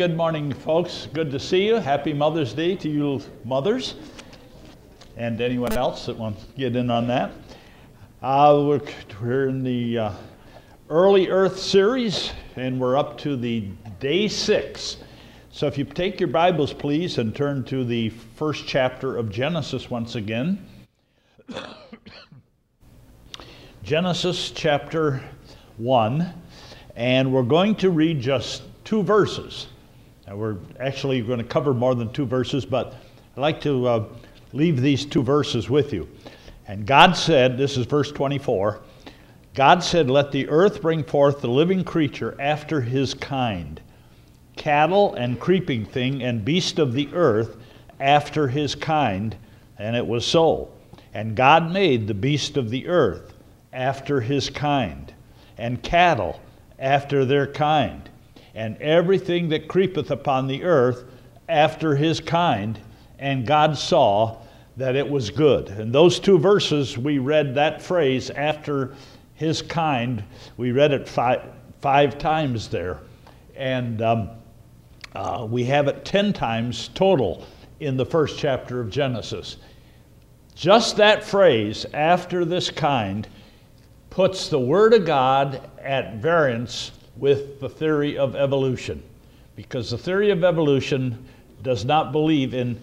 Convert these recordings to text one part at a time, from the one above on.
Good morning, folks. Good to see you. Happy Mother's Day to you mothers and anyone else that wants to get in on that. Uh, we're, we're in the uh, Early Earth series, and we're up to the day six. So if you take your Bibles, please, and turn to the first chapter of Genesis once again. Genesis chapter 1, and we're going to read just two verses. We're actually going to cover more than two verses, but I'd like to uh, leave these two verses with you. And God said, this is verse 24 God said, Let the earth bring forth the living creature after his kind, cattle and creeping thing and beast of the earth after his kind. And it was so. And God made the beast of the earth after his kind, and cattle after their kind and everything that creepeth upon the earth after his kind. And God saw that it was good. And those two verses, we read that phrase, after his kind, we read it five, five times there. And um, uh, we have it 10 times total in the first chapter of Genesis. Just that phrase, after this kind, puts the Word of God at variance with the theory of evolution because the theory of evolution does not believe in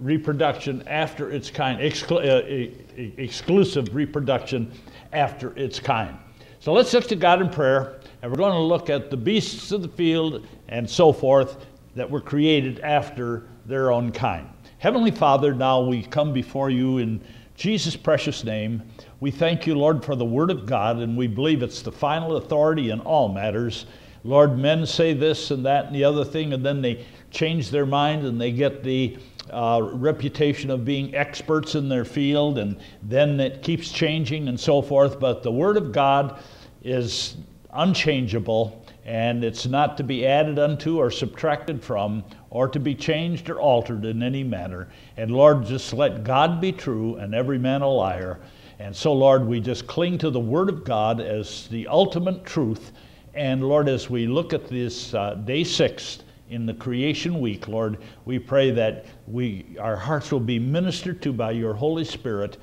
reproduction after its kind, exclu- uh, exclusive reproduction after its kind. So let's look to God in prayer, and we're going to look at the beasts of the field and so forth that were created after their own kind. Heavenly Father, now we come before you in Jesus' precious name. We thank you, Lord, for the Word of God, and we believe it's the final authority in all matters. Lord, men say this and that and the other thing, and then they change their mind and they get the uh, reputation of being experts in their field, and then it keeps changing and so forth. But the Word of God is unchangeable, and it's not to be added unto or subtracted from, or to be changed or altered in any manner. And Lord, just let God be true and every man a liar. And so, Lord, we just cling to the Word of God as the ultimate truth. And Lord, as we look at this uh, day six in the creation week, Lord, we pray that we, our hearts will be ministered to by your Holy Spirit.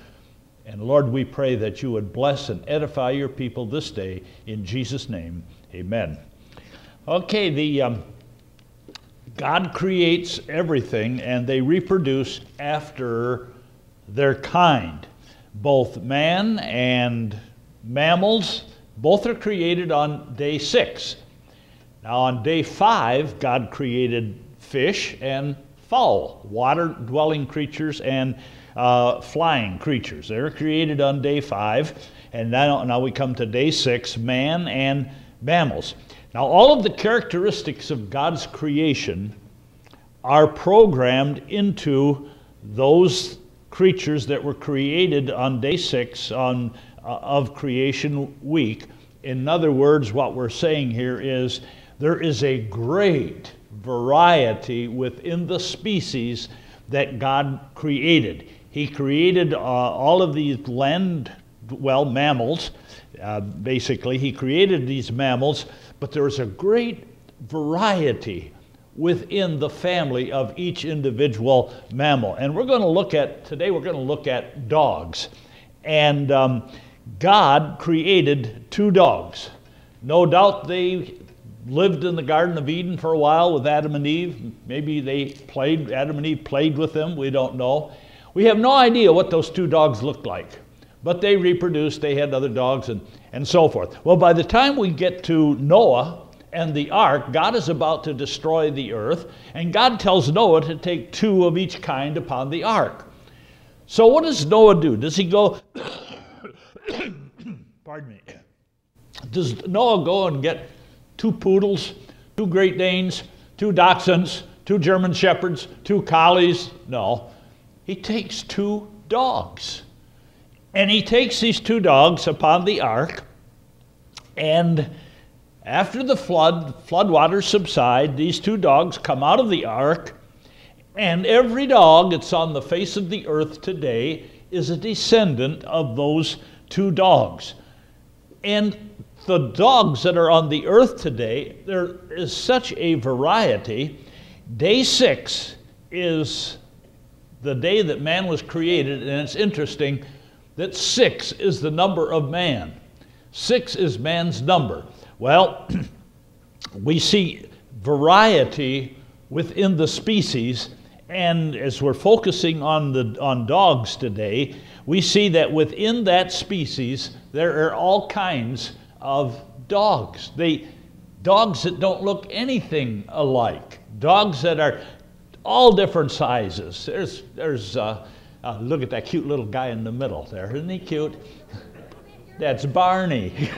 And Lord, we pray that you would bless and edify your people this day. In Jesus' name, amen. Okay, the. Um, God creates everything and they reproduce after their kind both man and mammals, both are created on day six. Now, on day five, God created fish and fowl, water dwelling creatures and uh, flying creatures. They're created on day five. And now, now we come to day six man and mammals. Now, all of the characteristics of God's creation are programmed into those creatures that were created on day six on, uh, of creation week. In other words, what we're saying here is there is a great variety within the species that God created. He created uh, all of these land, well, mammals, uh, basically. He created these mammals, but there's a great variety within the family of each individual mammal. And we're going to look at, today, we're going to look at dogs. And um, God created two dogs. No doubt they lived in the Garden of Eden for a while with Adam and Eve. Maybe they played, Adam and Eve played with them, we don't know. We have no idea what those two dogs looked like. But they reproduced, they had other dogs, and, and so forth. Well, by the time we get to Noah, and the ark, God is about to destroy the earth, and God tells Noah to take two of each kind upon the ark. So, what does Noah do? Does he go, pardon me, does Noah go and get two poodles, two Great Danes, two dachshunds, two German shepherds, two collies? No. He takes two dogs. And he takes these two dogs upon the ark, and after the flood, flood waters subside, these two dogs come out of the ark, and every dog that's on the face of the earth today is a descendant of those two dogs. And the dogs that are on the earth today, there is such a variety. Day six is the day that man was created, and it's interesting that six is the number of man. Six is man's number. Well, we see variety within the species, and as we're focusing on, the, on dogs today, we see that within that species there are all kinds of dogs. They, dogs that don't look anything alike, dogs that are all different sizes. There's, there's uh, uh, look at that cute little guy in the middle there. Isn't he cute? That's Barney.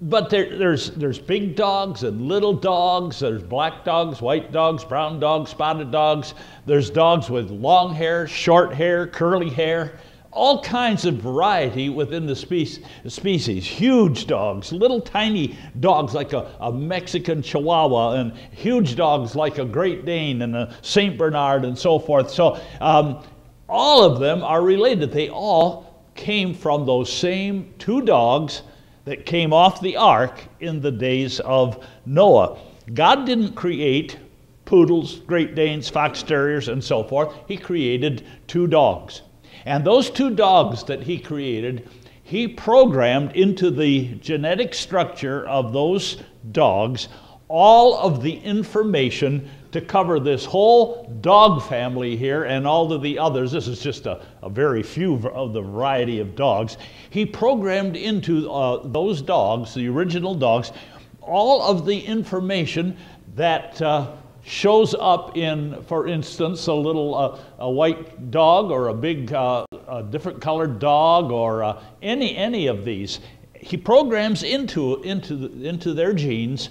but there, there's, there's big dogs and little dogs. There's black dogs, white dogs, brown dogs, spotted dogs. There's dogs with long hair, short hair, curly hair all kinds of variety within the species, species. Huge dogs, little tiny dogs like a, a, Mexican Chihuahua, and huge dogs like a Great Dane and a St. Bernard, and so forth. So, um, all of them are related. They all came from those same two dogs that came off the ark in the days of Noah. God didn't create poodles, Great Danes, fox terriers, and so forth. He created two dogs. And those two dogs that he created, he programmed into the genetic structure of those dogs all of the information to cover this whole dog family here and all of the others. This is just a, a very few of the variety of dogs. He programmed into uh, those dogs, the original dogs, all of the information that uh, shows up in, for instance, a little uh, a white dog or a big uh, a different colored dog or uh, any any of these, he programs into into the, into their genes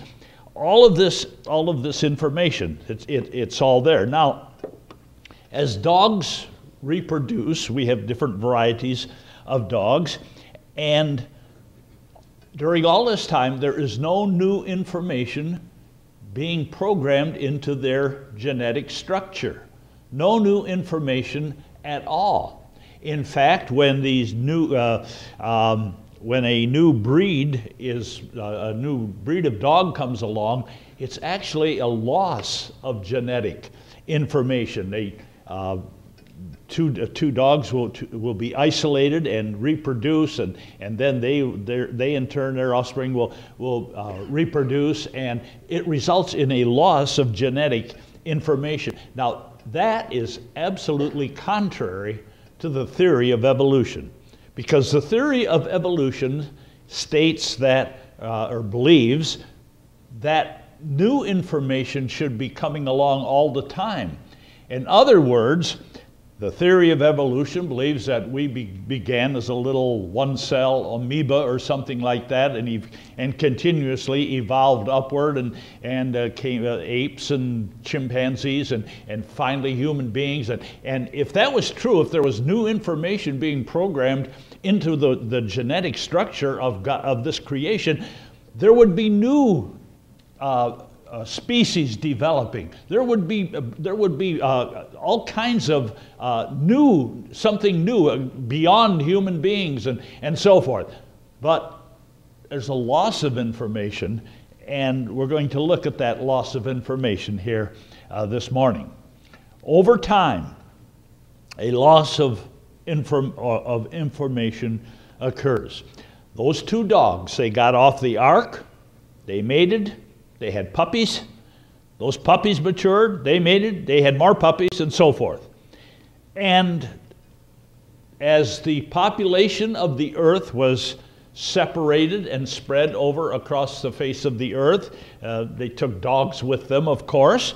all of this all of this information. It's it, it's all there now. As dogs reproduce, we have different varieties of dogs, and during all this time, there is no new information being programmed into their genetic structure. No new information at all. In fact, when these new, uh, um, when a new breed is uh, a new breed of dog comes along, it's actually a loss of genetic information. They, uh, two, uh, two dogs will, will be isolated and reproduce, and, and then they, they in turn, their offspring will, will uh, reproduce, and it results in a loss of genetic information. Now, that is absolutely contrary to the theory of evolution, because the theory of evolution states that, uh, or believes, that new information should be coming along all the time. In other words, the theory of evolution believes that we be, began as a little one cell amoeba or something like that and, ev- and continuously evolved upward and, and uh, came uh, apes and chimpanzees and, and finally human beings. And, and if that was true, if there was new information being programmed into the, the genetic structure of, God, of this creation, there would be new uh, uh, species developing. There would be, uh, there would be uh, all kinds of uh, new, something new uh, beyond human beings and, and so forth. But there's a loss of information, and we're going to look at that loss of information here this morning. Over time, a loss of, inform- of information occurs. Those two dogs, they got off the ark, they mated, they had puppies. Those puppies matured, they mated, they had more puppies, and so forth. And as the population of the earth was separated and spread over across the face of the earth, uh, they took dogs with them, of course.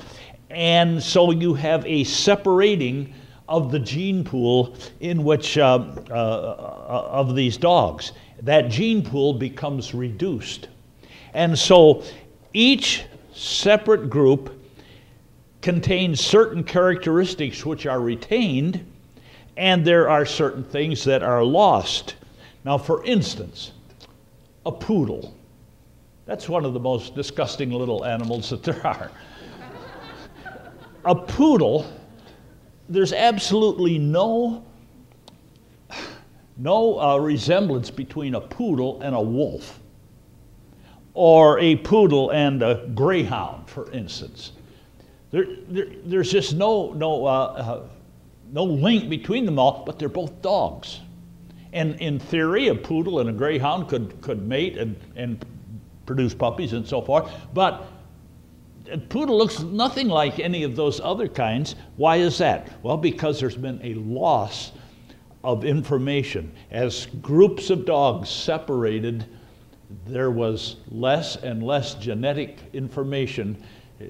And so you have a separating of the gene pool in which uh, uh, uh of these dogs. That gene pool becomes reduced. And so each separate group contains certain characteristics which are retained, and there are certain things that are lost. Now, for instance, a poodle. That's one of the most disgusting little animals that there are. a poodle, there's absolutely no, no uh, resemblance between a poodle and a wolf, or a poodle and a greyhound, for instance. There, there, there's just no, no, uh, uh, no link between them all, but they're both dogs. And in theory, a poodle and a greyhound could, could mate and, and produce puppies and so forth, but poodle looks nothing like any of those other kinds. Why is that? Well, because there's been a loss of information. As groups of dogs separated, there was less and less genetic information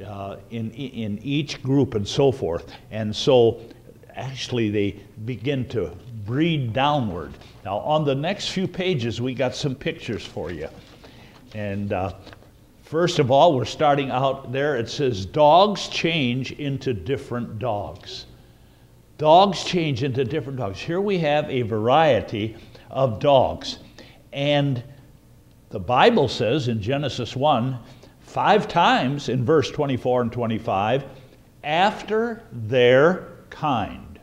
uh, in, in each group and so forth. And so actually they begin to breed downward. Now, on the next few pages, we got some pictures for you. And uh, first of all, we're starting out there. It says, Dogs change into different dogs. Dogs change into different dogs. Here we have a variety of dogs. And the Bible says in Genesis 1, five times in verse 24 and 25, after their kind.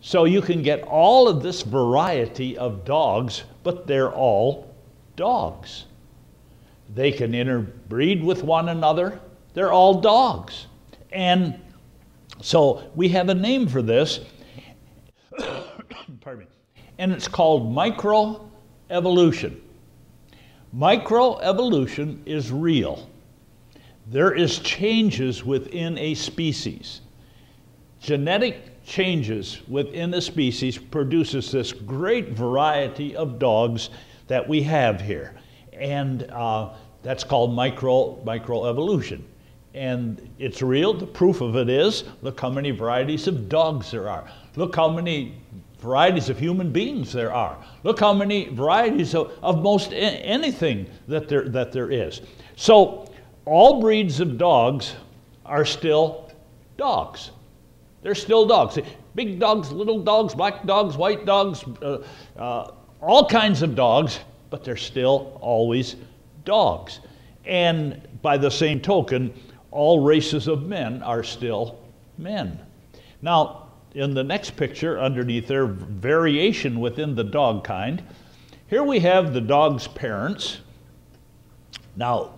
So you can get all of this variety of dogs, but they're all dogs. They can interbreed with one another. They're all dogs. And so we have a name for this. Pardon me. And it's called microevolution. Microevolution is real. There is changes within a species. Genetic changes within a species produces this great variety of dogs that we have here. And uh, that's called micro, microevolution. And it's real. The proof of it is look how many varieties of dogs there are. Look how many varieties of human beings there are. Look how many varieties of, of most anything that there, that there is. So, all breeds of dogs are still dogs. They're still dogs. Big dogs, little dogs, black dogs, white dogs, uh, uh, all kinds of dogs, but they're still always dogs. And by the same token, all races of men are still men. Now, in the next picture, underneath there, variation within the dog kind, here we have the dog's parents. Now,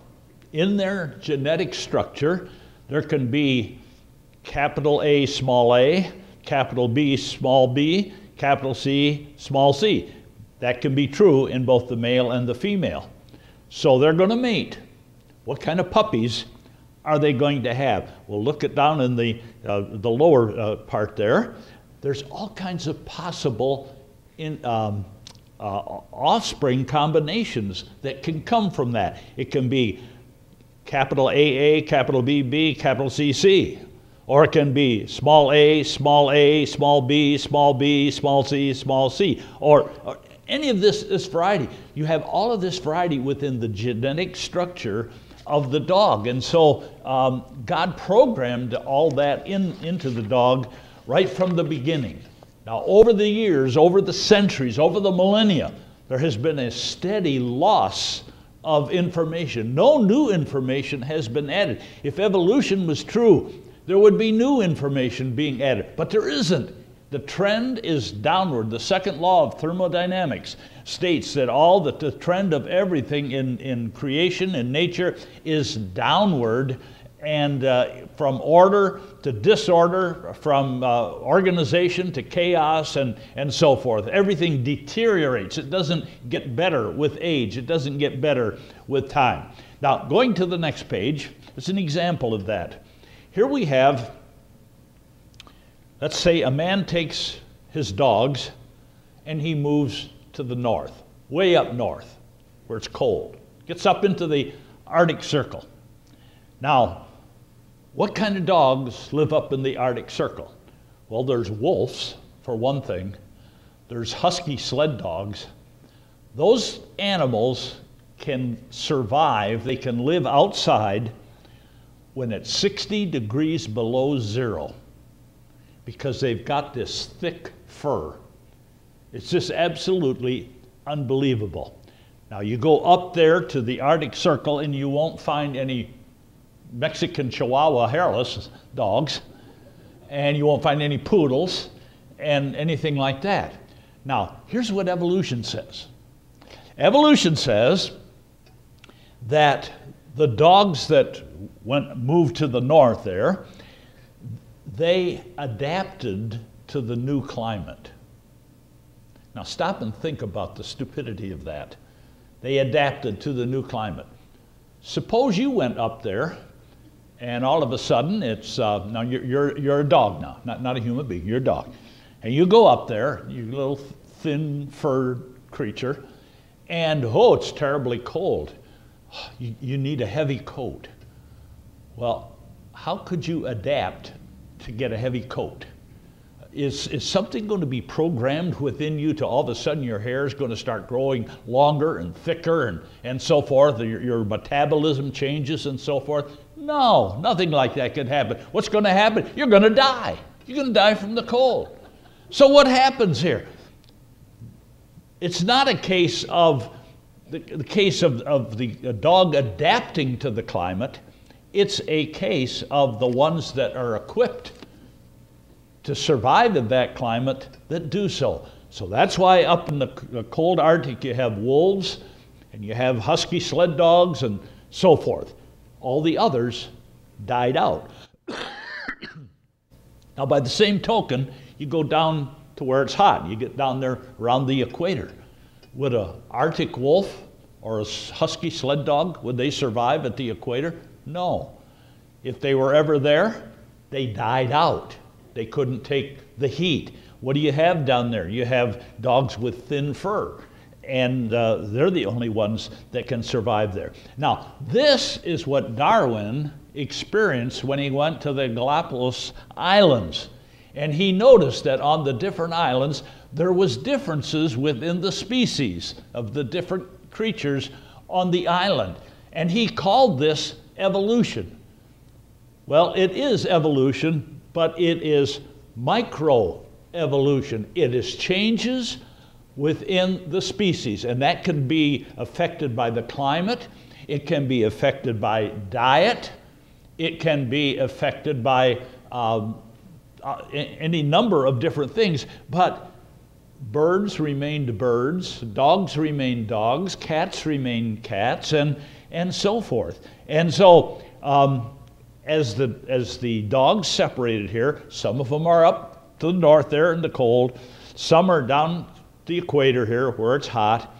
in their genetic structure, there can be capital A, small a, capital B, small b, capital C, small c. That can be true in both the male and the female. So they're going to mate. What kind of puppies are they going to have? We'll look at down in the, uh, the lower uh, part there. There's all kinds of possible in, um, uh, offspring combinations that can come from that. It can be capital AA, capital BB, capital CC. Or it can be small a, small a, small b, small b, small c, small c. Or, or any of this, this variety. You have all of this variety within the genetic structure of the dog. And so um, God programmed all that in, into the dog right from the beginning. Now, over the years, over the centuries, over the millennia, there has been a steady loss of information. No new information has been added. If evolution was true, there would be new information being added, but there isn't. The trend is downward. The second law of thermodynamics states that all that the trend of everything in, in creation and nature is downward and uh, from order to disorder, from uh, organization to chaos, and, and so forth. Everything deteriorates. It doesn't get better with age, it doesn't get better with time. Now, going to the next page, it's an example of that. Here we have, let's say a man takes his dogs and he moves to the north, way up north, where it's cold, gets up into the Arctic Circle. Now, what kind of dogs live up in the Arctic Circle? Well, there's wolves, for one thing. There's husky sled dogs. Those animals can survive, they can live outside when it's 60 degrees below zero because they've got this thick fur. It's just absolutely unbelievable. Now, you go up there to the Arctic Circle and you won't find any Mexican Chihuahua hairless dogs, and you won't find any poodles and anything like that. Now, here's what evolution says evolution says that the dogs that went moved to the north there they adapted to the new climate. Now stop and think about the stupidity of that. They adapted to the new climate. Suppose you went up there and all of a sudden it's uh, now you're, you're, you're a dog now not, not a human being you're a dog. And you go up there you little thin furred creature and oh it's terribly cold. You, you need a heavy coat. Well how could you adapt to get a heavy coat is, is something going to be programmed within you to all of a sudden your hair is going to start growing longer and thicker and, and so forth? Your, your metabolism changes and so forth? No, nothing like that can happen. What's going to happen? You're going to die. You're going to die from the cold. So, what happens here? It's not a case of the, the case of, of the dog adapting to the climate. It's a case of the ones that are equipped to survive in that climate that do so. So that's why up in the cold Arctic you have wolves and you have husky sled dogs and so forth. All the others died out. now, by the same token, you go down to where it's hot. You get down there around the equator. Would an Arctic wolf or a husky sled dog, would they survive at the equator? No. If they were ever there, they died out. They couldn't take the heat. What do you have down there? You have dogs with thin fur, and uh, they're the only ones that can survive there. Now, this is what Darwin experienced when he went to the Galapagos Islands. And he noticed that on the different islands, there was differences within the species of the different creatures on the island. And he called this evolution. Well, it is evolution but it is microevolution. It is changes within the species, and that can be affected by the climate, it can be affected by diet, it can be affected by um, uh, any number of different things, but birds remained birds, dogs remain dogs, cats remain cats, and, and so forth. And so, um, as the, as the dogs separated here, some of them are up to the north there in the cold, some are down the equator here where it's hot,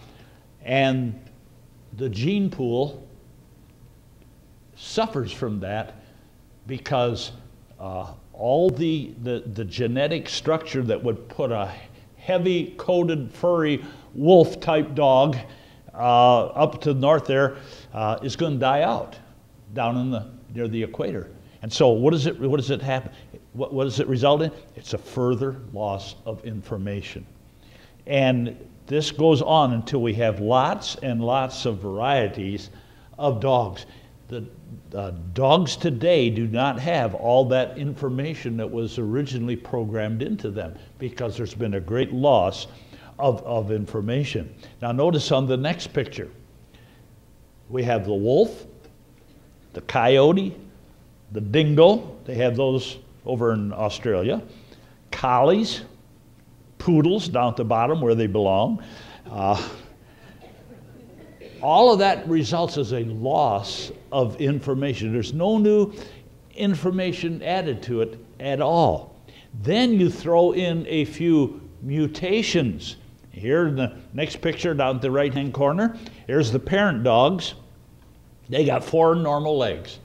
and the gene pool suffers from that because uh, all the, the, the genetic structure that would put a heavy coated furry wolf type dog uh, up to the north there uh, is going to die out down in the near the equator. And so, what does it, what does it happen? What, what does it result in? It's a further loss of information. And this goes on until we have lots and lots of varieties of dogs. The uh, dogs today do not have all that information that was originally programmed into them because there's been a great loss of, of information. Now, notice on the next picture, we have the wolf, the coyote, the dingo, they have those over in Australia, collies, poodles down at the bottom where they belong. Uh, all of that results as a loss of information. There's no new information added to it at all. Then you throw in a few mutations. Here in the next picture down at the right hand corner, here's the parent dogs. They got four normal legs.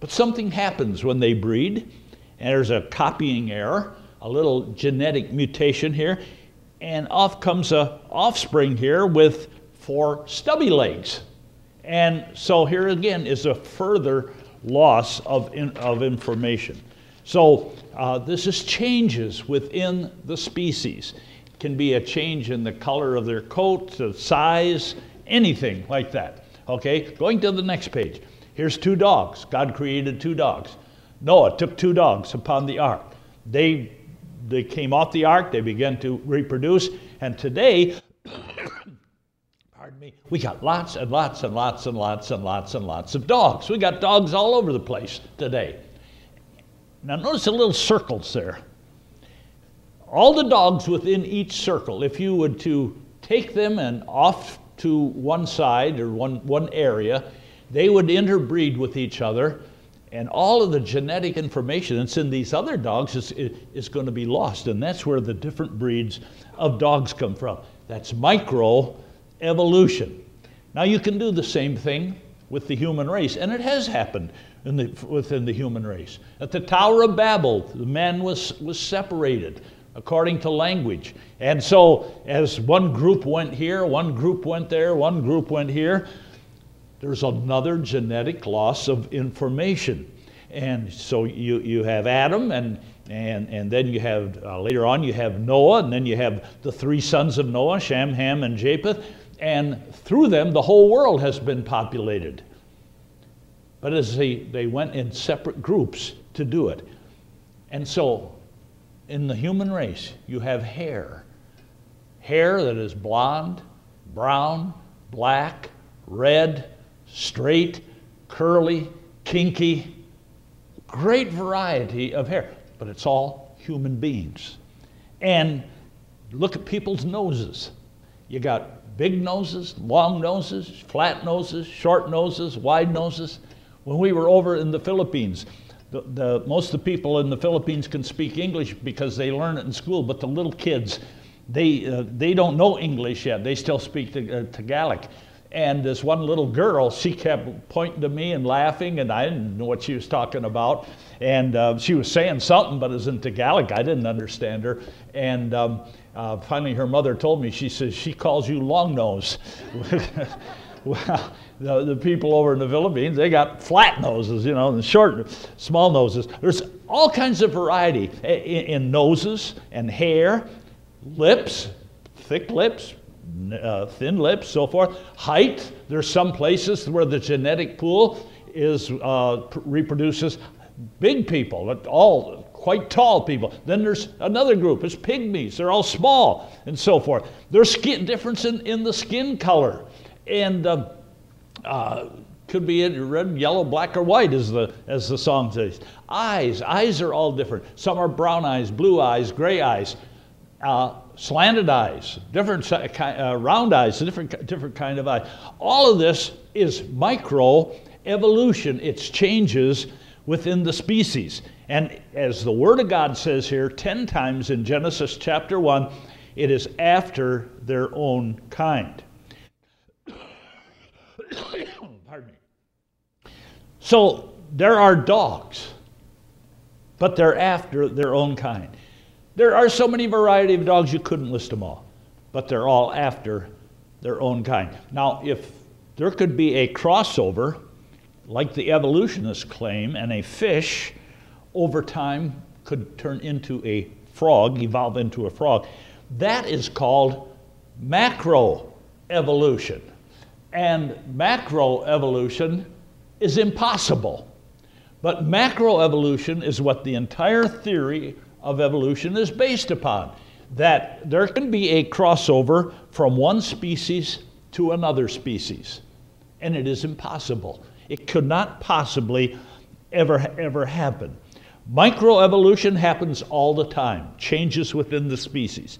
But something happens when they breed, and there's a copying error, a little genetic mutation here, and off comes a offspring here with four stubby legs. And so here again is a further loss of, in, of information. So uh, this is changes within the species. Can be a change in the color of their coat, the size, anything like that. Okay, going to the next page. Here's two dogs. God created two dogs. Noah took two dogs upon the ark. They, they came off the ark, they began to reproduce, and today, pardon me, we got lots and lots and lots and lots and lots and lots of dogs. We got dogs all over the place today. Now, notice the little circles there. All the dogs within each circle, if you would to take them and off to one side or one, one area, they would interbreed with each other, and all of the genetic information that's in these other dogs is, is going to be lost. And that's where the different breeds of dogs come from. That's micro evolution. Now, you can do the same thing with the human race, and it has happened the, within the human race. At the Tower of Babel, the man was, was separated according to language. And so, as one group went here, one group went there, one group went here, there's another genetic loss of information. And so you, you have Adam, and, and, and then you have, uh, later on, you have Noah, and then you have the three sons of Noah, Shem, Ham, and Japheth. And through them, the whole world has been populated. But as they, they went in separate groups to do it. And so in the human race, you have hair. Hair that is blonde, brown, black, red, straight, curly, kinky, great variety of hair, but it's all human beings. And look at people's noses. You got big noses, long noses, flat noses, short noses, wide noses. When we were over in the Philippines, the, the, most of the people in the Philippines can speak English because they learn it in school, but the little kids, they, uh, they don't know English yet. They still speak uh, Tagalog. And this one little girl, she kept pointing to me and laughing, and I didn't know what she was talking about. And uh, she was saying something, but it was in Tagalog. I didn't understand her. And um, uh, finally, her mother told me, she says, she calls you long nose. well, the, the people over in the Philippines, they got flat noses, you know, and short, small noses. There's all kinds of variety in, in noses and hair, lips, thick lips, uh, thin lips, so forth. Height, there's some places where the genetic pool is uh, reproduces big people, all quite tall people. Then there's another group, it's pygmies, they're all small, and so forth. There's skin difference in, in the skin color. And uh, uh, could be in red, yellow, black, or white, as the, as the song says. Eyes, eyes are all different. Some are brown eyes, blue eyes, gray eyes, uh, slanted eyes, different uh, round eyes, different, different kind of eye. All of this is micro evolution. It's changes within the species. And as the Word of God says here 10 times in Genesis chapter 1, it is after their own kind. Pardon me. So there are dogs, but they're after their own kind. There are so many variety of dogs you couldn't list them all, but they're all after their own kind. Now, if there could be a crossover, like the evolutionists claim, and a fish over time could turn into a frog, evolve into a frog, that is called macroevolution. And macroevolution is impossible. But macroevolution is what the entire theory of evolution is based upon that there can be a crossover from one species to another species. And it is impossible. It could not possibly ever, ever happen. Microevolution happens all the time, changes within the species.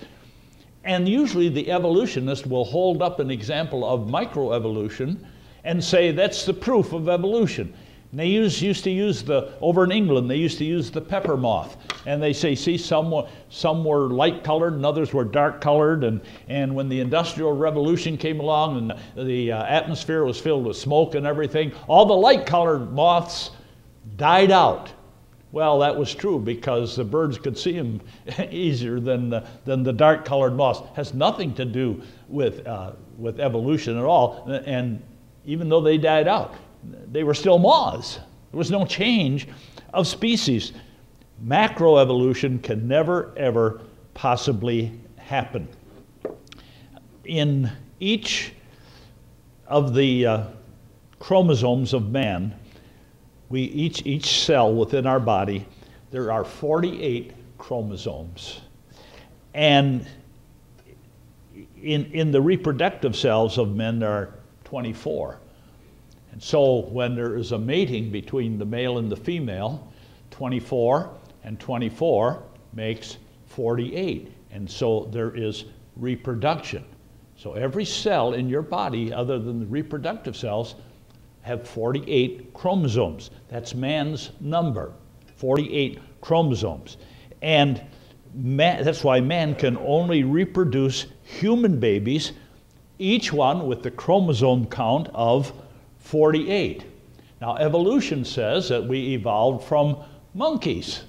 And usually the evolutionist will hold up an example of microevolution and say that's the proof of evolution. And they use, used to use the, over in England, they used to use the pepper moth. And they say, see, some were, some were light colored and others were dark colored. And, and when the Industrial Revolution came along and the, the uh, atmosphere was filled with smoke and everything, all the light colored moths died out. Well, that was true because the birds could see them easier than the, than the dark colored moths. Has nothing to do with, uh, with evolution at all. And even though they died out, they were still moths. There was no change of species. Macroevolution can never, ever possibly happen. In each of the uh, chromosomes of man, we each, each cell within our body, there are 48 chromosomes. And in, in the reproductive cells of men, there are 24. And so when there is a mating between the male and the female, 24 and 24 makes 48. And so there is reproduction. So every cell in your body, other than the reproductive cells, have 48 chromosomes. That's man's number 48 chromosomes. And man, that's why man can only reproduce human babies, each one with the chromosome count of 48. Now, evolution says that we evolved from monkeys.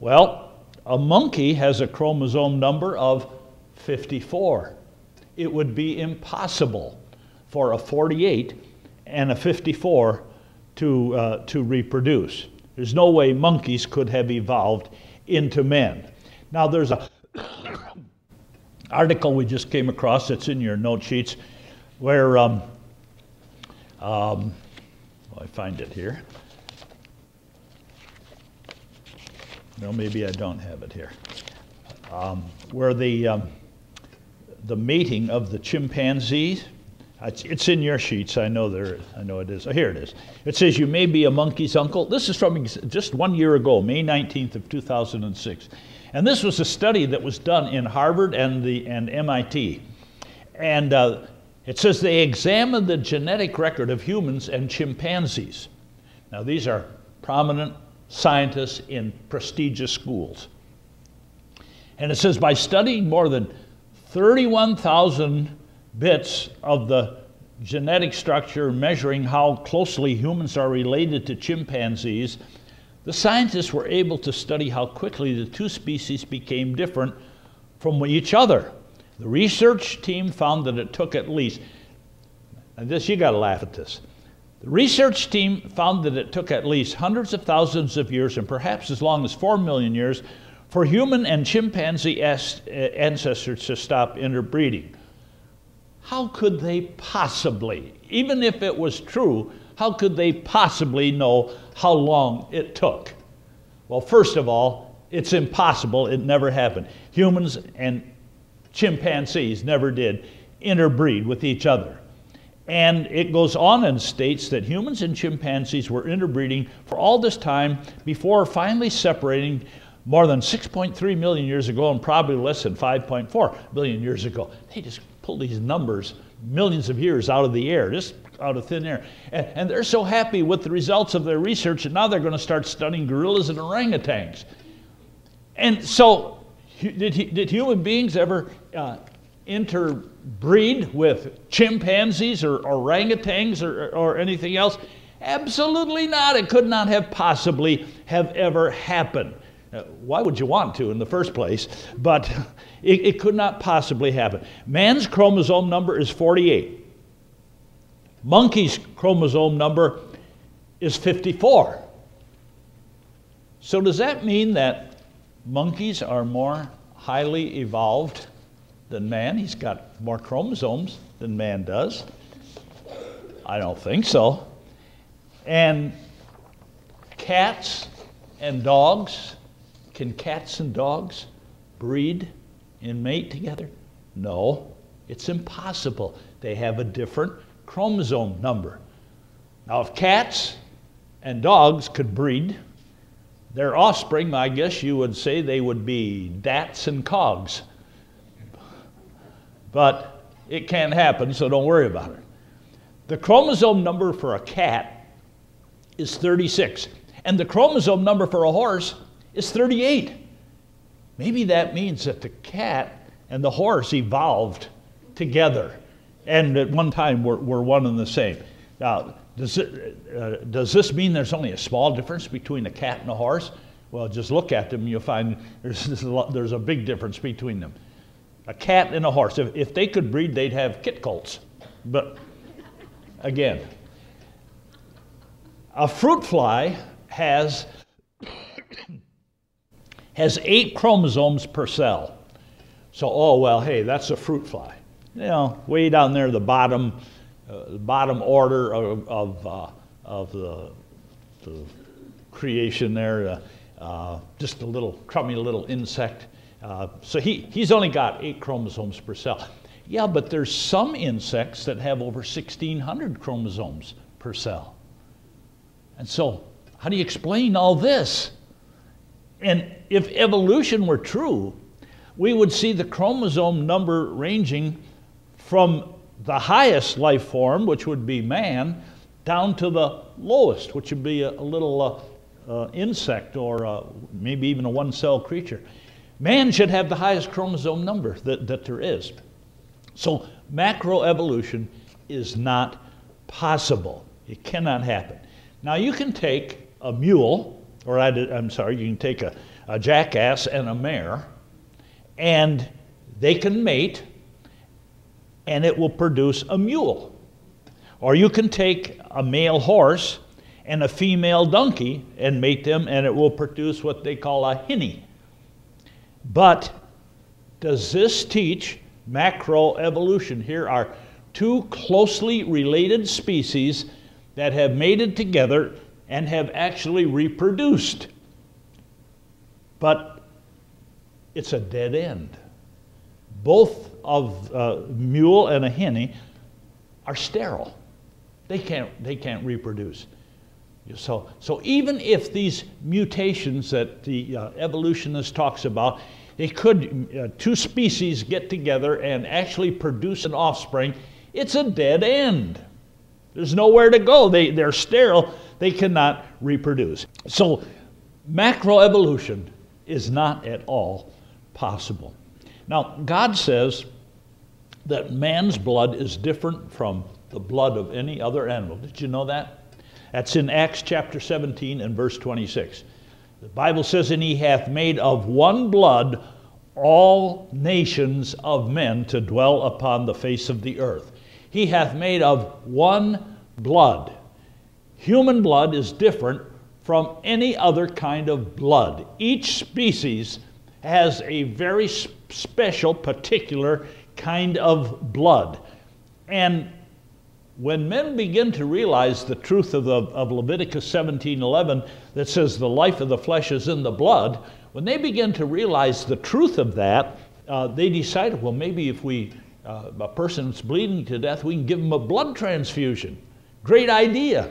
Well, a monkey has a chromosome number of 54. It would be impossible for a 48 and a 54 to, uh, to reproduce. There's no way monkeys could have evolved into men. Now, there's a article we just came across that's in your note sheets where um, um, well, I find it here. No, maybe I don't have it here. Um, where the, um, the mating of the chimpanzees it's, in your sheets. I know there. I know it is. Oh, here it is. It says you may be a monkey's uncle. This is from just one year ago, May 19th of 2006, and this was a study that was done in Harvard and the and MIT, and uh, it says they examined the genetic record of humans and chimpanzees. Now these are prominent scientists in prestigious schools, and it says by studying more than 31,000 bits of the genetic structure measuring how closely humans are related to chimpanzees, the scientists were able to study how quickly the two species became different from each other. The research team found that it took at least, and this, you gotta laugh at this. The research team found that it took at least hundreds of thousands of years and perhaps as long as four million years for human and chimpanzee eh, ancestors to stop interbreeding how could they possibly, even if it was true, how could they possibly know how long it took? Well, first of all, it's impossible. It never happened. Humans and chimpanzees never did interbreed with each other. And it goes on and states that humans and chimpanzees were interbreeding for all this time before finally separating more than 6.3 million years ago and probably less than 5.4 billion years ago. They just pull these numbers millions of years out of the air, just out of thin air. And, and they're so happy with the results of their research, and now they're going to start studying gorillas and orangutans. And so, did, did human beings ever uh, interbreed with chimpanzees or orangutans or, or anything else? Absolutely not. It could not have possibly have ever happened. Uh, why would you want to in the first place? But it, it could not possibly happen. Man's chromosome number is 48. Monkey's chromosome number is 54. So, does that mean that monkeys are more highly evolved than man? He's got more chromosomes than man does. I don't think so. And cats and dogs can cats and dogs breed and mate together? No, it's impossible. They have a different chromosome number. Now, if cats and dogs could breed, their offspring, I guess you would say they would be dats and cogs. But it can't happen, so don't worry about it. The chromosome number for a cat is 36, and the chromosome number for a horse is 38. Maybe that means that the cat and the horse evolved together and at one time were, were one and the same. Now, does, it, uh, does this mean there's only a small difference between a cat and a horse? Well, just look at them, you'll find there's, there's a big difference between them. A cat and a horse. If, if they could breed, they'd have kit colts. But again, a fruit fly has has eight chromosomes per cell. So, oh, well, hey, that's a fruit fly. You know, way down there, the bottom, uh, the bottom order of, of, uh, of the, the, creation there, uh, uh just a little crummy little insect. Uh, so he, he's only got eight chromosomes per cell. Yeah, but there's some insects that have over 1,600 chromosomes per cell. And so, how do you explain all this? And if evolution were true, we would see the chromosome number ranging from the highest life form, which would be man, down to the lowest, which would be a, a little uh, uh, insect or uh, maybe even a one cell creature. Man should have the highest chromosome number that, that there is. So macroevolution is not possible. It cannot happen. Now you can take a mule, or I am sorry, you can take a, a jackass and a mare, and they can mate, and it will produce a mule. Or you can take a male horse and a female donkey and mate them, and it will produce what they call a hinny. But does this teach macroevolution? Here are two closely related species that have mated together and have actually reproduced. But it's a dead end. Both of a uh, mule and a hinny are sterile. They can't, they can't reproduce. So, so even if these mutations that the uh, evolutionist talks about, it could uh, two species get together and actually produce an offspring, it's a dead end. There's nowhere to go. They, they're sterile. They cannot reproduce. So macroevolution is not at all possible. Now, God says that man's blood is different from the blood of any other animal. Did you know that? That's in Acts chapter 17 and verse 26. The Bible says, And he hath made of one blood all nations of men to dwell upon the face of the earth. He hath made of one blood. Human blood is different from any other kind of blood. Each species has a very special, particular kind of blood. And when men begin to realize the truth of, the, of Leviticus 17:11 that says the life of the flesh is in the blood, when they begin to realize the truth of that, uh, they decide, well, maybe if we uh, a person's bleeding to death, we can give them a blood transfusion. Great idea.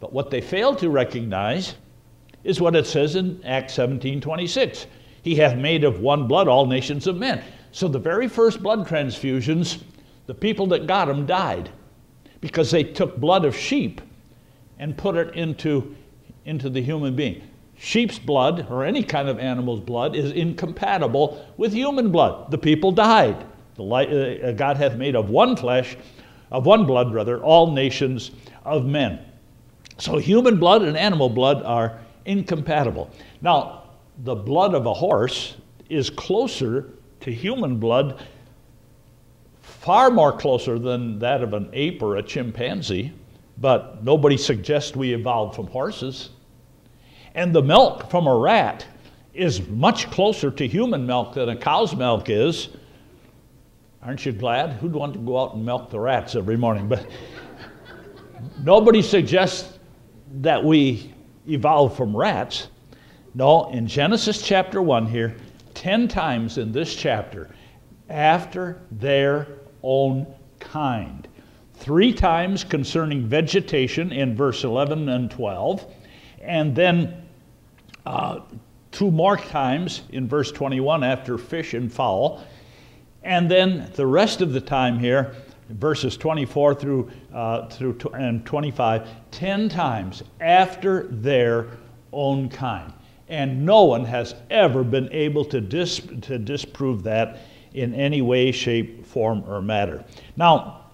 But what they fail to recognize is what it says in Acts 17:26. He hath made of one blood all nations of men. So the very first blood transfusions, the people that got them died because they took blood of sheep and put it into, into the human being. Sheep's blood, or any kind of animal's blood, is incompatible with human blood. The people died. The light, uh, God hath made of one flesh, of one blood, brother, all nations of men. So human blood and animal blood are incompatible. Now, the blood of a horse is closer to human blood far more closer than that of an ape or a chimpanzee, but nobody suggests we evolved from horses. And the milk from a rat is much closer to human milk than a cow's milk is. Aren't you glad? Who'd want to go out and milk the rats every morning? But nobody suggests that we evolved from rats. No, in Genesis chapter 1 here, 10 times in this chapter, after their own kind. Three times concerning vegetation in verse 11 and 12, and then uh, two more times in verse 21 after fish and fowl, and then the rest of the time here, verses 24 through, uh, through and 25, 10 times after their own kind. And no one has ever been able to, dis- to disprove that in any way, shape, form, or matter. Now,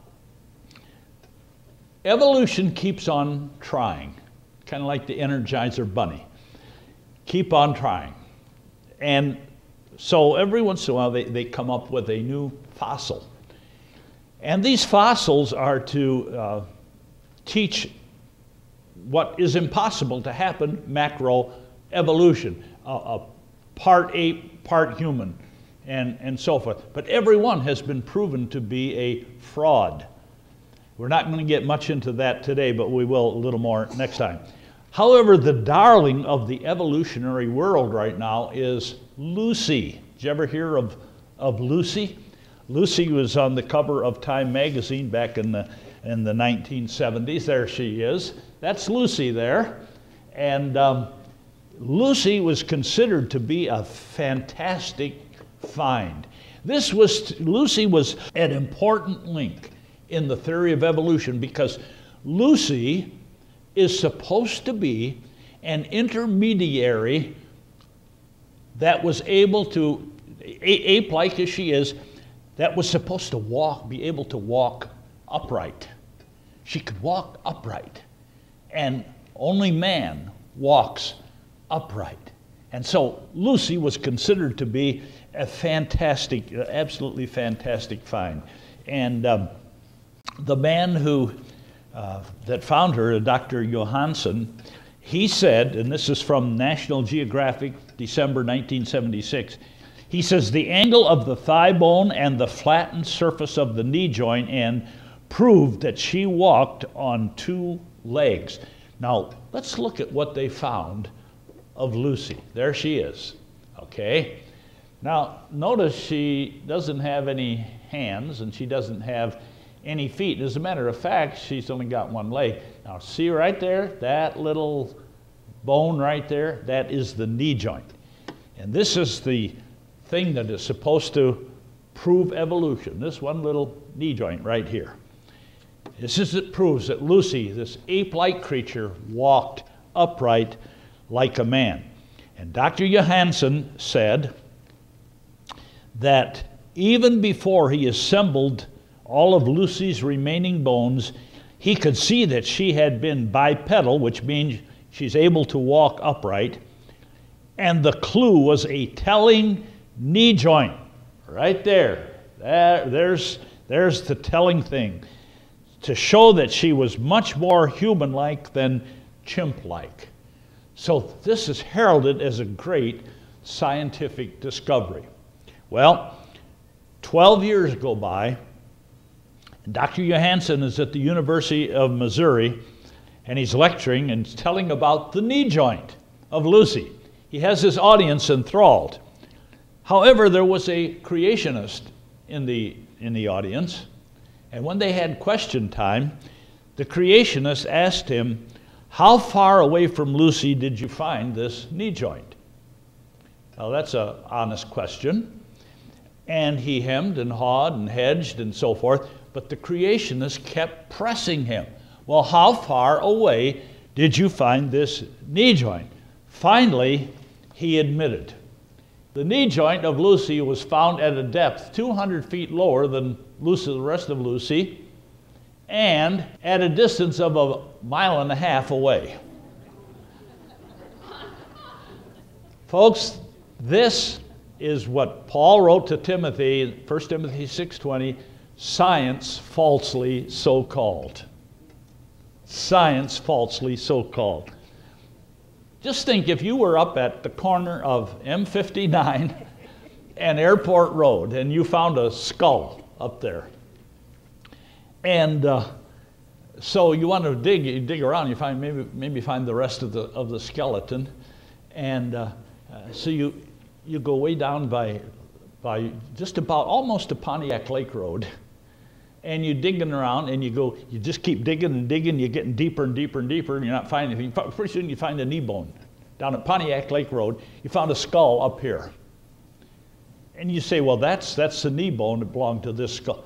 evolution keeps on trying, kind of like the Energizer Bunny. Keep on trying. And so every once in a while, they, they come up with a new fossil. And these fossils are to uh, teach what is impossible to happen macroevolution, uh, a part ape, part human and, and so forth. But every one has been proven to be a fraud. We're not going to get much into that today, but we will a little more next time. However, the darling of the evolutionary world right now is Lucy. Did you ever hear of, of Lucy? Lucy was on the cover of Time magazine back in the, in the 1970s. There she is. That's Lucy there. And um, Lucy was considered to be a fantastic find. This was Lucy was an important link in the theory of evolution because Lucy is supposed to be an intermediary that was able to ape-like as she is that was supposed to walk be able to walk upright she could walk upright and only man walks upright. And so Lucy was considered to be a fantastic, absolutely fantastic find. And um, the man who uh, that found her, Dr. Johanson, he said, and this is from National Geographic, December 1976. He says the angle of the thigh bone and the flattened surface of the knee joint end proved that she walked on two legs. Now, let's look at what they found of Lucy. There she is. Okay? Now, notice she doesn't have any hands and she doesn't have any feet. As a matter of fact, she's only got one leg. Now, see right there, that little bone right there, that is the knee joint. And this is the thing that is supposed to prove evolution. This one little knee joint right here. This is it proves that Lucy, this ape-like creature, walked upright like a man. And Dr. Johanson said that even before he assembled all of Lucy's remaining bones, he could see that she had been bipedal, which means she's able to walk upright. And the clue was a telling knee joint right there. there there's, there's the telling thing to show that she was much more human like than chimp like. So this is heralded as a great scientific discovery. Well, 12 years go by. Dr. Johanson is at the University of Missouri and he's lecturing and telling about the knee joint of Lucy. He has his audience enthralled. However, there was a creationist in the, in the audience, and when they had question time, the creationist asked him, how far away from Lucy did you find this knee joint? Now, that's an honest question. And he hemmed and hawed and hedged and so forth, but the creationist kept pressing him. Well, how far away did you find this knee joint? Finally, he admitted. The knee joint of Lucy was found at a depth 200 feet lower than Lucy, the rest of Lucy, and at a distance of a mile and a half away. Folks, this is what Paul wrote to Timothy, 1 Timothy 6:20, science falsely so called. Science falsely so called. Just think if you were up at the corner of M59 and Airport Road and you found a skull up there and uh, so you want to dig, you dig around, you find maybe maybe find the rest of the of the skeleton, and uh, so you you go way down by by just about almost to Pontiac Lake Road, and you're digging around, and you go, you just keep digging and digging, you're getting deeper and deeper and deeper, and you're not finding anything. Pretty soon you find a knee bone down at Pontiac Lake Road. You found a skull up here, and you say, well, that's that's the knee bone that belonged to this skull.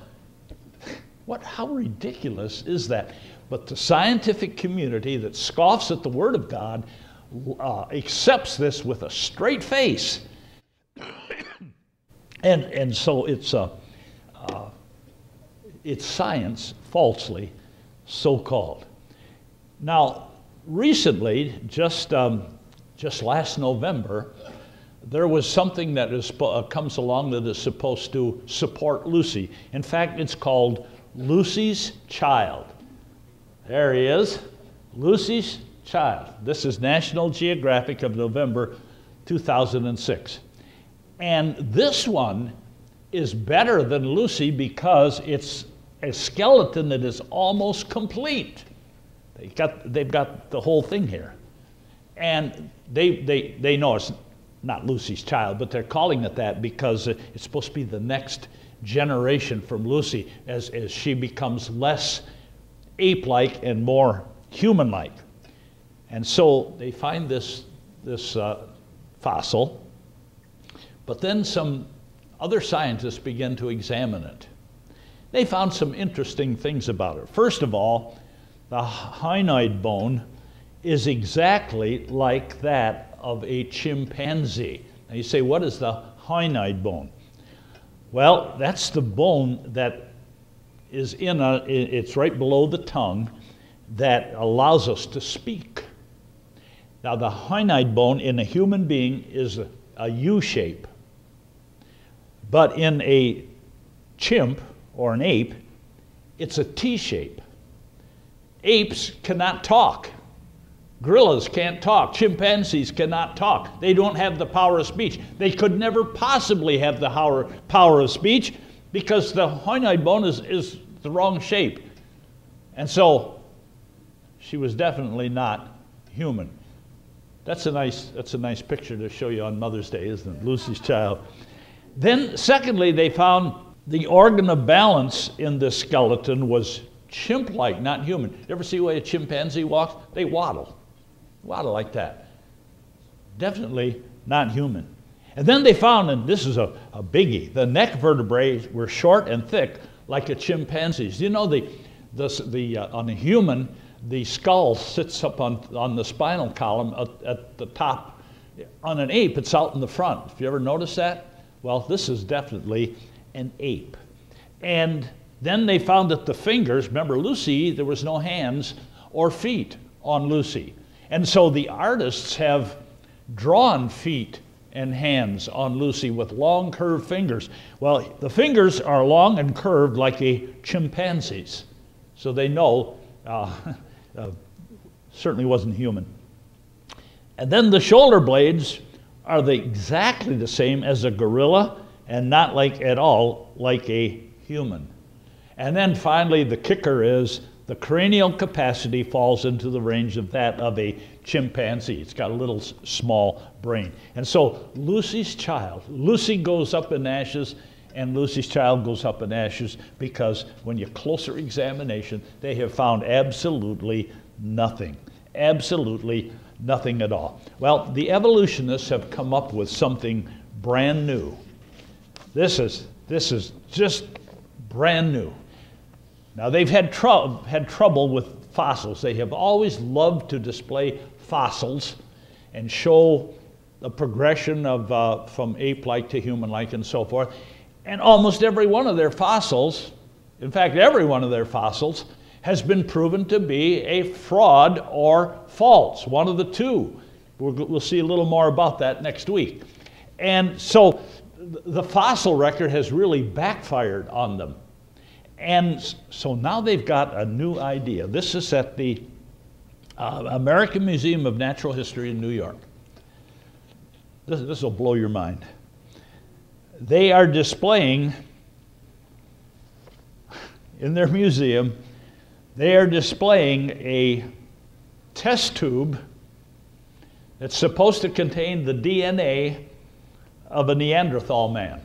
What, how ridiculous is that? But the scientific community that scoffs at the Word of God uh, accepts this with a straight face. and, and so it's, uh, uh, it's science falsely so called. Now, recently, just, um, just last November, there was something that is, uh, comes along that is supposed to support Lucy. In fact, it's called Lucy's Child. There he is, Lucy's Child. This is National Geographic of November 2006. And this one is better than Lucy because it's a skeleton that is almost complete. They got, they've got the whole thing here. And they, they, they know it's not Lucy's child, but they're calling it that because it's supposed to be the next generation from Lucy as, as she becomes less ape like and more human like. And so they find this, this uh, fossil. But then some other scientists begin to examine it. They found some interesting things about it. First of all, the hyoid bone is exactly like that of a chimpanzee. Now you say, what is the hyoid bone? Well, that's the bone that is in a, it's right below the tongue that allows us to speak. Now, the hyoid bone in a human being is a, a U shape, but in a chimp or an ape, it's a T shape. Apes cannot talk. Gorillas can't talk. Chimpanzees cannot talk. They don't have the power of speech. They could never possibly have the power of speech because the hyoid bone is, is the wrong shape. And so she was definitely not human. That's a nice, that's a nice picture to show you on Mother's Day, isn't it? Lucy's child. Then, secondly, they found the organ of balance in this skeleton was chimp like, not human. You ever see the way a chimpanzee walks? They waddle. Waddle like that. Definitely not human. And then they found, and this is a, a biggie, the neck vertebrae were short and thick like a chimpanzee's. You know, the, the, the, uh, on a human, the skull sits up on, on the spinal column at, at the top. On an ape, it's out in the front. Have you ever noticed that? Well, this is definitely an ape. And then they found that the fingers, remember Lucy, there was no hands or feet on Lucy. And so the artists have drawn feet and hands on Lucy with long curved fingers. Well, the fingers are long and curved like a chimpanzee's. So they know uh, uh, certainly wasn't human. And then the shoulder blades are the, exactly the same as a gorilla and not like at all like a human. And then finally, the kicker is the cranial capacity falls into the range of that of a chimpanzee. It's got a little small brain. And so Lucy's child, Lucy goes up in ashes, and Lucy's child goes up in ashes because when you closer examination, they have found absolutely nothing. Absolutely nothing at all. Well, the evolutionists have come up with something brand new. This is, this is just brand new. Now, they've had, had trouble with fossils. They have always loved to display fossils and show the progression of uh, from ape-like to human-like and so forth. And almost every one of their fossils, in fact, every one of their fossils, has been proven to be a fraud or false, one of the two. we will see a little more about that next week. And so the fossil record has really backfired on them. And so now they've got a new idea. This is at the uh, American Museum of Natural History in New York. This, this will blow your mind. They are displaying in their museum, they are displaying a test tube that's supposed to contain the DNA of a Neanderthal man.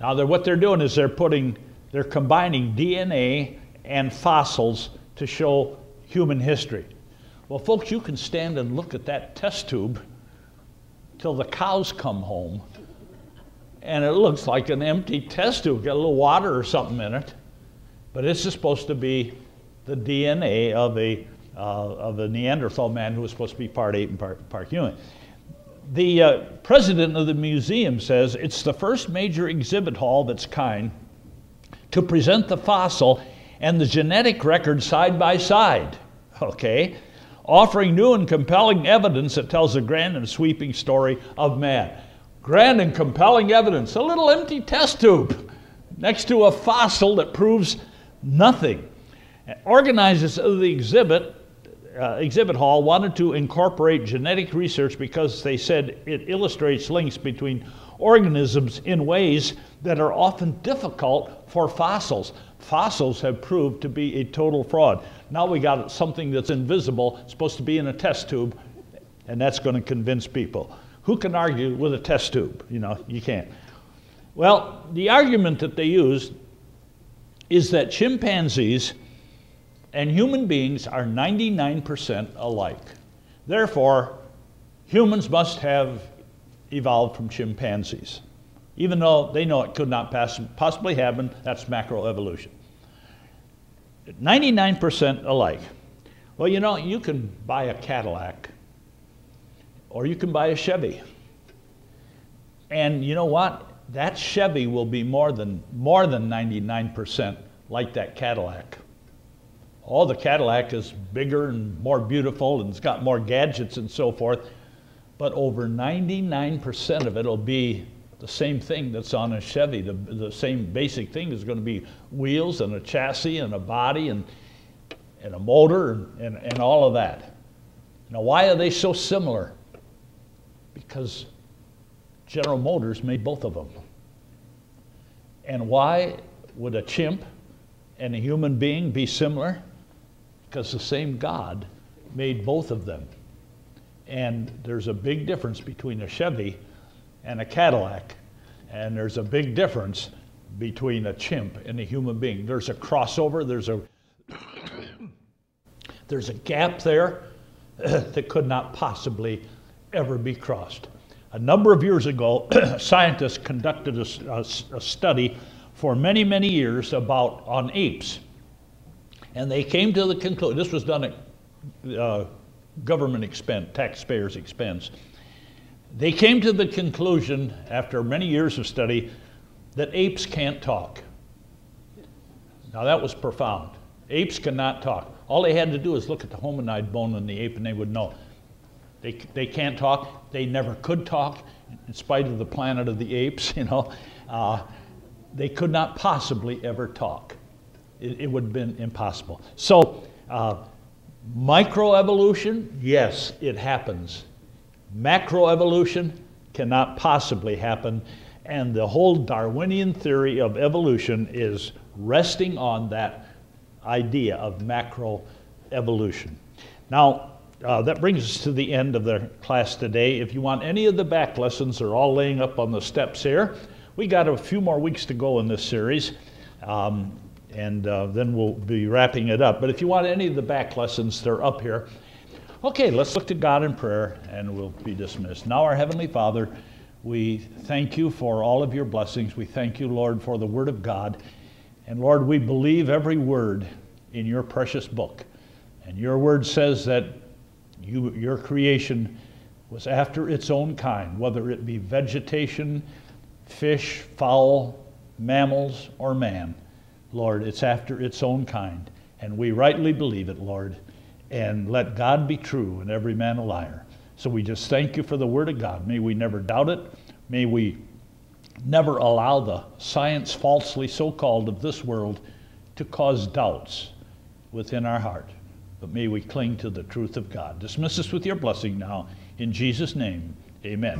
Now, they're, what they're doing is they're putting, they're combining DNA and fossils to show human history. Well, folks, you can stand and look at that test tube till the cows come home, and it looks like an empty test tube, got a little water or something in it, but this is supposed to be the DNA of a uh, of a Neanderthal man who was supposed to be part ape and part, part human the uh, president of the museum says it's the first major exhibit hall of its kind to present the fossil and the genetic record side by side, okay? Offering new and compelling evidence that tells a grand and sweeping story of man. Grand and compelling evidence, a little empty test tube next to a fossil that proves nothing. Organizers of the exhibit uh, exhibit hall wanted to incorporate genetic research because they said it illustrates links between organisms in ways that are often difficult for fossils. Fossils have proved to be a total fraud. Now we got something that's invisible, supposed to be in a test tube, and that's going to convince people. Who can argue with a test tube? You know, you can't. Well, the argument that they use is that chimpanzees and human beings are 99% alike. Therefore, humans must have evolved from chimpanzees. Even though they know it could not possibly happen, that's macroevolution. 99% alike. Well, you know, you can buy a Cadillac or you can buy a Chevy. And you know what? That Chevy will be more than, more than 99% like that Cadillac. Oh, the Cadillac is bigger and more beautiful and it's got more gadgets and so forth, but over 99% of it will be the same thing that's on a Chevy. The, the same basic thing is going to be wheels and a chassis and a body and, and a motor and, and, and all of that. Now, why are they so similar? Because General Motors made both of them. And why would a chimp and a human being be similar? Because the same God made both of them. And there's a big difference between a Chevy and a Cadillac. And there's a big difference between a chimp and a human being. There's a crossover, there's a there's a gap there that could not possibly ever be crossed. A number of years ago, scientists conducted a, a, a, study for many, many years about on apes. And they came to the conclusion, this was done at uh, government expense, taxpayers' expense. They came to the conclusion, after many years of study, that apes can't talk. Now that was profound. Apes cannot talk. All they had to do is look at the hominid bone in the ape and they would know. They, they can't talk. They never could talk, in spite of the planet of the apes, you know. Uh, they could not possibly ever talk. It, it would have been impossible. So, uh, microevolution, yes, it happens. Macroevolution cannot possibly happen. And the whole Darwinian theory of evolution is resting on that idea of macroevolution. Now, uh, that brings us to the end of the class today. If you want any of the back lessons, they're all laying up on the steps here. We got a few more weeks to go in this series, um, and uh, then we'll be wrapping it up. But if you want any of the back lessons, they're up here. Okay, let's look to God in prayer, and we'll be dismissed. Now, our Heavenly Father, we thank you for all of your blessings. We thank you, Lord, for the Word of God. And Lord, we believe every word in your precious book. And your word says that you, your creation was after its own kind, whether it be vegetation, fish, fowl, mammals, or man. Lord, it's after its own kind. And we rightly believe it, Lord. And let God be true and every man a liar. So we just thank you for the Word of God. May we never doubt it. May we never allow the science falsely so called of this world to cause doubts within our heart. But may we cling to the truth of God. Dismiss us with your blessing now. In Jesus' name, amen.